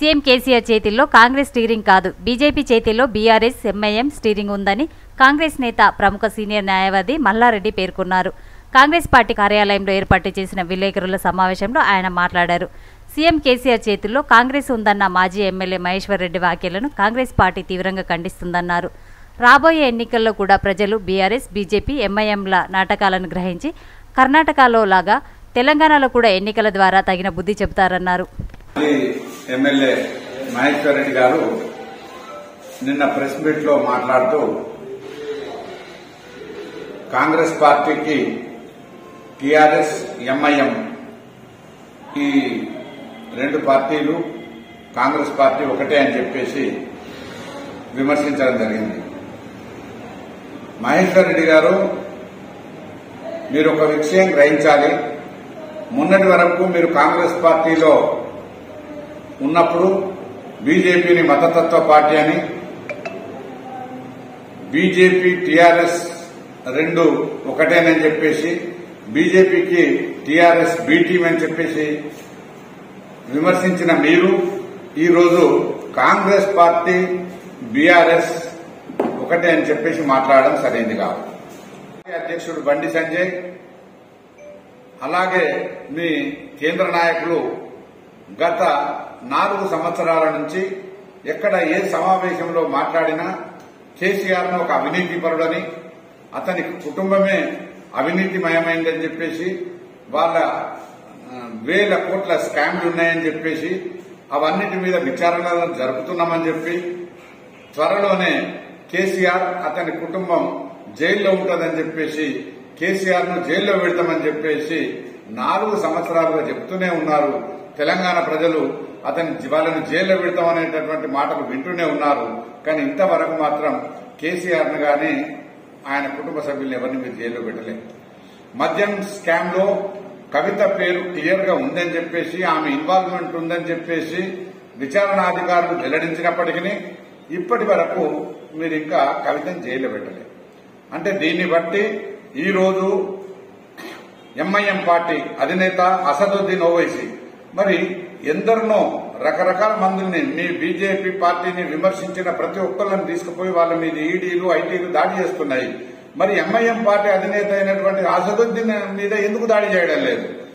CM KCR చేతిల్లో Congress steering కాదు. BJP చేతిల్లో బీఆర్ఎస్ ఎంఐఎం స్టీరింగ్ ఉందని కాంగ్రెస్ నేత ప్రముఖ సీనియర్ న్యాయవాది మల్లారెడ్డి పేర్కొన్నారు. కాంగ్రెస్ పార్టీ కార్యాలయంలో ఏర్పాటు చేసిన విలేకరుల సమావేశంలో ఆయన మాట్లాడారు. సీఎం కేసీఆర్ చేతుల్లో కాంగ్రెస్ ఉందన్న మాజీ ఎమ్మెల్యే మహేశ్వర్ రెడ్డి వ్యాఖ్యలను కాంగ్రెస్ పార్టీ తీవ్రంగా ఖండిస్తుందన్నారు. రాబోయే ఎన్నికల్లో కూడా ప్రజలు బీఆర్ఎస్ బీజేపీ ఎంఐఎంల నాటకాలను గ్రహించి కర్ణాటకలో లాగా తెలంగాణలో కూడా ఎన్నికల ద్వారా తగిన బుద్ధి చెబుతారన్నారు. ఎమ్మెల్యే మహేశ్వర్ రెడ్డి గారు నిన్న ప్రెస్ మీట్లో మాట్లాడుతూ కాంగ్రెస్ పార్టీకి టీఆర్ఎస్ ఎంఐఎం ఈ రెండు పార్టీలు కాంగ్రెస్ పార్టీ ఒకటే అని చెప్పేసి విమర్శించడం జరిగింది. మహేశ్వర్ రెడ్డి గారు మీరు ఒక విషయం గ్రహించాలి. మొన్నటి వరకు మీరు కాంగ్రెస్ పార్టీలో ఉన్నప్పుడు బీజేపీని మతతత్వ పార్టీ అని బీజేపీ టీఆర్ఎస్ రెండు ఒకటేనని చెప్పేసి బీజేపీకి టీఆర్ఎస్ బి టీం అని చెప్పేసి విమర్శించిన మీరు ఈరోజు కాంగ్రెస్ పార్టీ బీఆర్ఎస్ ఒకటే అని చెప్పేసి మాట్లాడడం సరైంది కాదు. అధ్యక్షుడు బండి సంజయ్ అలాగే మీ కేంద్ర నాయకులు గత నాలుగు సంవత్సరాల నుంచి ఎక్కడ ఏ సమావేశంలో మాట్లాడినా కేసీఆర్ను ఒక అవినీతిపరుడని అతని కుటుంబమే అవినీతిమయమైందని చెప్పేసి వాళ్ళ వేల కోట్ల స్కామ్లు ఉన్నాయని చెప్పేసి అవన్నిటి మీద విచారణలు జరుపుతున్నామని చెప్పి త్వరలోనే కేసీఆర్ అతని కుటుంబం జైల్లో ఉంటుందని చెప్పేసి కేసీఆర్ను జైల్లో పెడతామని చెప్పేసి నాలుగు సంవత్సరాలుగా చెప్తూనే ఉన్నారు. తెలంగాణ ప్రజలు అతని వాళ్ళని జైల్లో పెడతామనేటటువంటి మాటలు వింటూనే ఉన్నారు. కానీ ఇంతవరకు మాత్రం కేసీఆర్ కానీ ఆయన కుటుంబ సభ్యులు ఎవరిని మీరు జైల్లో పెట్టలేదు మద్యం స్కామ్లో కవిత పేరు క్లియర్గా ఉందని చెప్పేసి ఆమె ఇన్వాల్వ్మెంట్ ఉందని చెప్పేసి విచారణాధికారులు వెల్లడించినప్పటికీ ఇప్పటి వరకు మీరు ఇంకా కవితను జైల్లో పెట్టలేదు అంటే దీన్ని బట్టి ఈ రోజు ఎంఐఎం పార్టీ అధినేత అసదుద్దీన్ ఓవైసీ. మరి ఎందరినో రకరకాల మందుల్ని మీ బీజేపీ పార్టీని విమర్శించిన ప్రతి ఒక్కళ్ళని తీసుకుపోయి వాళ్ళ మీద ఈడీలు ఐటీలు దాడి చేస్తున్నాయి. మరి ఎంఐఎం పార్టీ అధినేత అయినటువంటి అసదుద్దీన్ మీద ఎందుకు దాడి చేయడం లేదు?